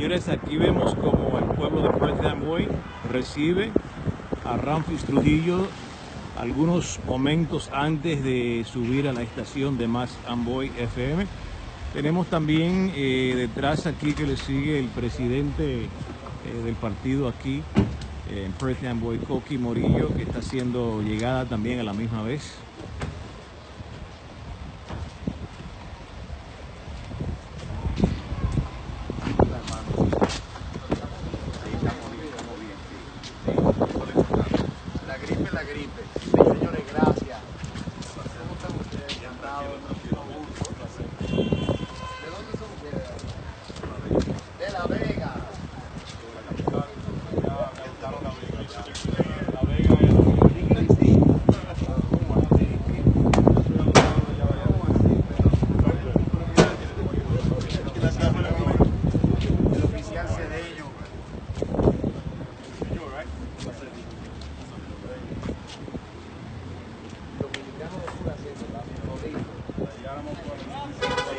Señores, aquí vemos como el pueblo de Perth Amboy recibe a Ramfis Trujillo algunos momentos antes de subir a la estación de Más Amboy FM. Tenemos también eh, detrás aquí que le sigue el presidente eh, del partido aquí eh, en Perth Amboy, Coqui Morillo, que está haciendo llegada también a la misma vez. la gripe. Señores, gracias. ¿Cómo están ustedes? ¿De dónde son ustedes? De La Vega. El oficial Cedeño.